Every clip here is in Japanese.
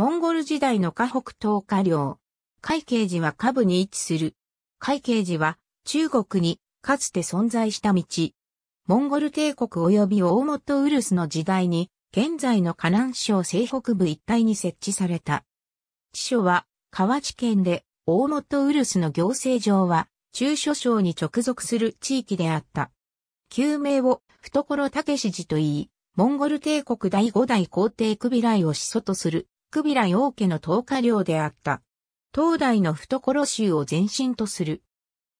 モンゴル時代の河北東下領。海慶寺は下部に位置する。海慶寺は中国にかつて存在した道。モンゴル帝国及び大元ウルスの時代に現在の河南省西北部一帯に設置された。地所は河内県で大元ウルスの行政上は中諸省に直属する地域であった。旧名を懐武士寺と言い、モンゴル帝国第五代皇帝クビライを始祖とするクビライ王家の東下領であった。東大の懐州を前身とする。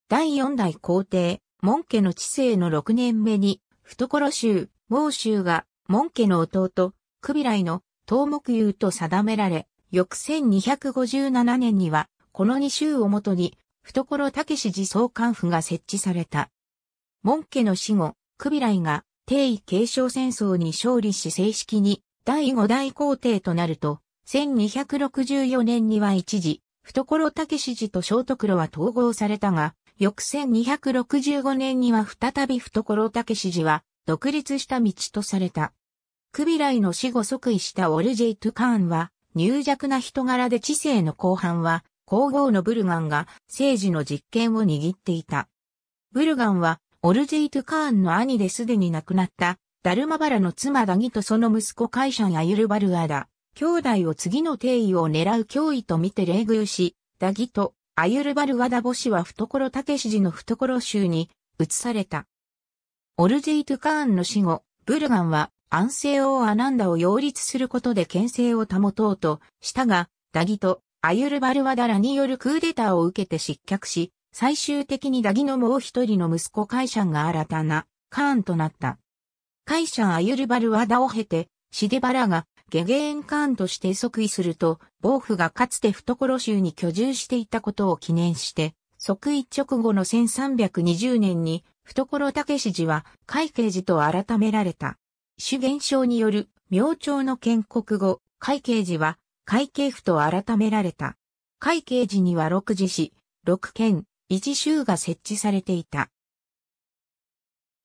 第四代皇帝、門家の知性の六年目に、懐州、孟州が、門家の弟、クビライの東木優と定められ、翌1257年には、この二州をもとに、懐武士寺総監府が設置された。門家の死後、クビライが、帝位継承戦争に勝利し正式に第五代皇帝となると、1264年には一時、懐武士寺と聖徳路は統合されたが、翌1265年には再び懐武士寺は独立した道とされた。クビライの死後即位したオルジェイ・トカーンは、入弱な人柄で知性の後半は、皇后のブルガンが政治の実権を握っていた。ブルガンは、オルジェイ・トカーンの兄ですでに亡くなった、ダルマバラの妻ダギとその息子カイシャン・アユルバルアダ、兄弟を次の帝位を狙う脅威と見て冷遇し、ダギとアユルバルワダボ氏は懐武士寺の懐州に移された。オルジェイトカーンの死後、ブルガンは安政王アナンダを擁立することで牽制を保とうとしたが、ダギとアユルバルワダラによるクーデターを受けて失脚し、最終的にダギのもう一人の息子カイシャンが新たなカーンとなった。カイシャンアユルバルワダを経て、シデバラがゲゲーンカーンとして即位すると、防府がかつて懐州に居住していたことを記念して、即位直後の1320年に、懐武士寺は海慶寺と改められた。主元省による明朝の建国後、海慶寺は海慶府と改められた。海慶寺には六寺市、六県、一州が設置されていた。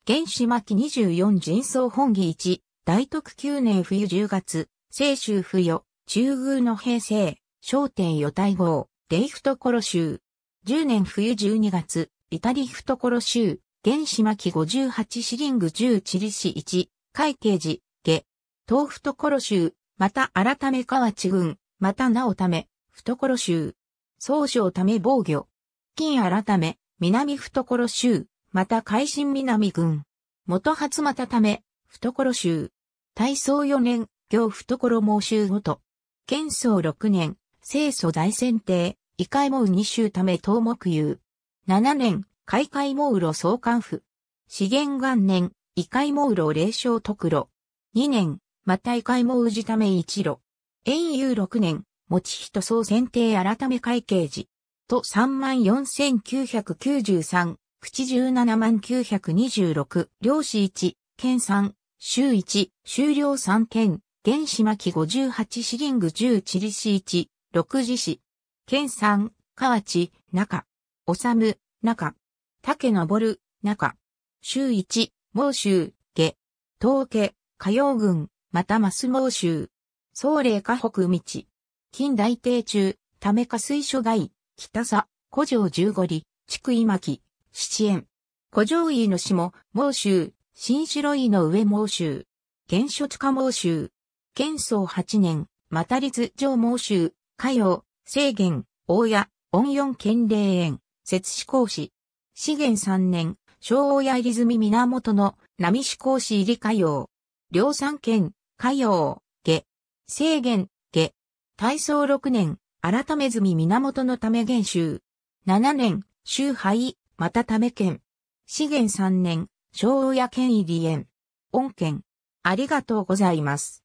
原始巻24人相本義1、大徳9年冬10月、清州府与、中宮の平成、商店与大号、デイフトコロ州。10年冬12月、イタリフトコロ州、原始巻58シリング10チリ市1、海慶寺、下、東フトコロ州、また改め河内郡、またなおため、懐州。総称ため防御。金改め、南懐州、また海進南郡。元初またため、懐州。大宋4年、行懐猛州ごと。建宗6年、清祖大選定、異界毛二州ため東木遊。7年、開会毛路総監府。資源元年、異界毛路霊障特路。2年、また異界毛氏ため一路。延遊6年、持人総選定改め会計時。と34,993、口17万926、漁師1、県3、州1、終了3県、原始巻58シリング10チリシ1、6時市。県3、河内、中。おさむ、中。竹登る、中。州1、猛州、下。東家、火曜郡、またます猛州。総霊河北道。近代帝中、ためか水所外、北佐、古城十五里、筑井巻、七円。古城井の下、猛州、新城井の上猛州。原所地下猛州。建宗八年、また立上猛州、火曜、制限、大谷、音四県霊園、節子講師。資源三年、小大谷入泉源の波志講師入り火曜。両三県、火曜、下。制限、下。大宗六年、改め済源のため元州。七年、州廃、またため県。資源三年、小大谷県入り園。恩県。ありがとうございます。